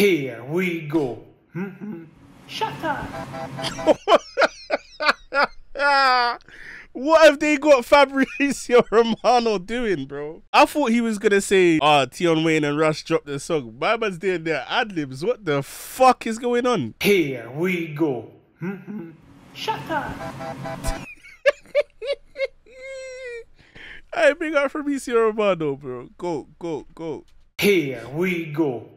Here we go. Shut up. what have they got Fabrizio Romano doing, bro? I thought he was gonna say, "Ah, Tion Wayne and Russ dropped the song." My man's doing their ad libs. What the fuck is going on? Here we go. Shut up. Hey, big up Fabrizio Romano, bro. Go, go, go. Here we go.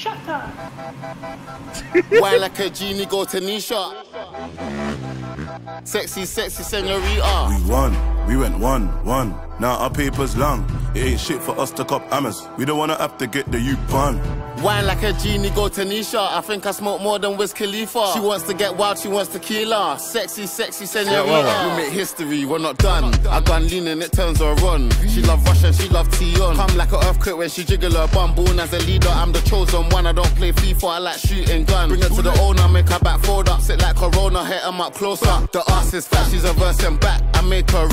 Shut up. Why like a genie go to Nisha? Sexy, sexy senorita. We won, we went one, one. Now our paper's long. It ain't shit for us to cop hammers. We don't wanna have to get the you pun. Wine like a genie go to Nisha. I think I smoke more than Wiz Khalifa. She wants to get wild, she wants tequila. Sexy, sexy senorita. We make history, we're not done. I gun leaning, it turns her on. She love Russian, she love Tion. Come like an earthquake when she jiggle her bum. Born as a leader, I'm the chosen one. I don't play FIFA, I like shooting gun. Bring her to the owner, make her back fold up. Sit like Corona, hit 'em up closer. The ass is fat, she's a verse and back. I make her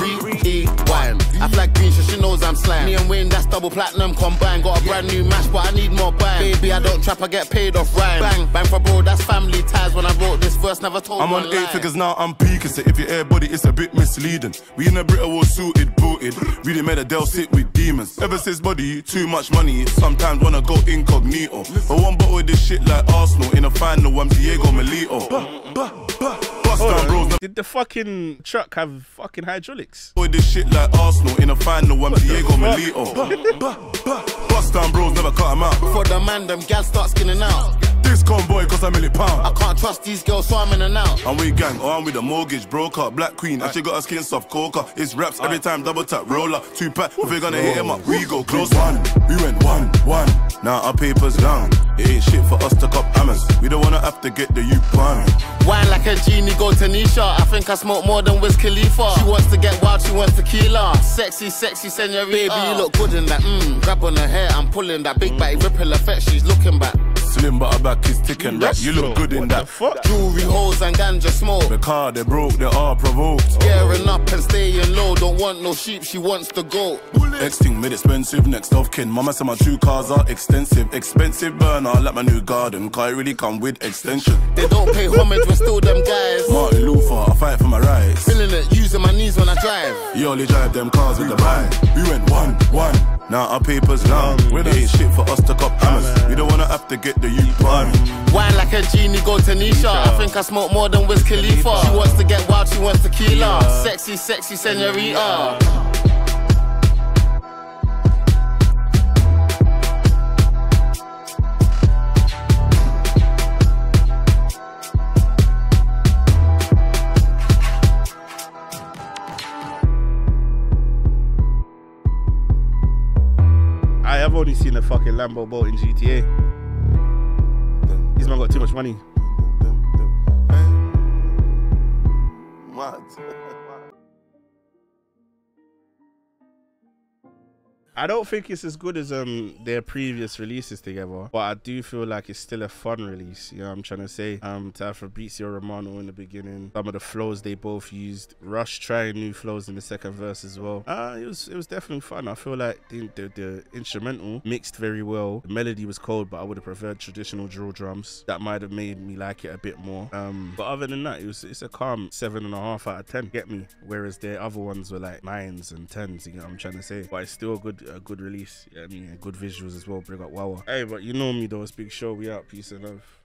wine I flag green, so she knows I'm slime. Me and Wayne, that's double platinum combined. Got a brand new match, but I need more bang. Baby, I don't trap, I get paid off rhyme. Bang, bang for bro, that's family ties. When I wrote this verse, never told I'm one on lie. eight figures now, I'm peaking. So if your air body, it's a bit misleading. We in a Brit all suited, booted. Really made a Dell sit with demons. Ever since body, too much money. Sometimes wanna go incognito. But one bottle of this shit like Arsenal. In a final, I'm Diego Milito. Bah, bah, bah. Bust down, Did the fucking truck have fucking hydraulics? Boy, this shit like Arsenal. In a final, I'm Diego Milito. Bust down, bros, never cut 'em out. For the man, them gal start skinning out. This convoy cost a million pound. I can't trust these girls, so I'm in and out. I'm with gang, or I'm with a mortgage broker. Black Queen, and she got her skin soft coca. It's raps every time, double tap, roller. Two pack, if we're gonna hit him up, we go close. One, we went one, one. Now our paper's long. It ain't shit for us to cop hammers. We don't wanna have to get the you pun. Wine like a genie, go to Nisha. I think I smoke more than Wiz Khalifa. She wants to get wild, she wants tequila. Sexy, sexy senorita. Baby, you look good in that. Mmm, grab on her hair, I'm pulling that big body ripple effect. She's looking back. Slim but her back is thick and. You look good in what that. The fuck? Jewelry holes and ganja smoke. The car, they broke, they are provoked. Gearing up and staying low. Don't want no sheep, she wants the goat. Next thing made expensive, next of kin. Mama said my two cars are extensive. Expensive burner, like my new garden. Car really come with extension. They don't pay homage, we're still them guys. Martin Luther, I fight for my rights. Feeling it, using my knees when I drive. You only drive them cars with the bike. We went one, one. Now our paper's long. It ain't shit for us to cop hammers. We don't wanna have to get the you pun. Wine like a genie, go to Nisha. I think I smoke more than Wiz Khalifa. She wants to get wild, she wants tequila. Sexy, sexy senorita. I have only seen a fucking Lambo boat in GTA. Much money. What? I don't think it's as good as um their previous releases together, but I do feel like it's still a fun release. You know I'm trying to say? Um, to have Fabrizio Romano in the beginning, some of the flows they both used, Russ trying new flows in the second verse as well. Uh, it was it was definitely fun. I feel like the, the, the instrumental mixed very well. The melody was cold, but I would have preferred traditional drill drums. That might have made me like it a bit more. Um, but other than that, it was it's a calm seven and a half out of ten. Get me? Whereas their other ones were like nines and tens. You know what I'm trying to say? But it's still a good a good release. Yeah, I mean, good visuals as well. Bring up Wawa. Hey, but you know me though. It's Big Show. We out. Peace and love.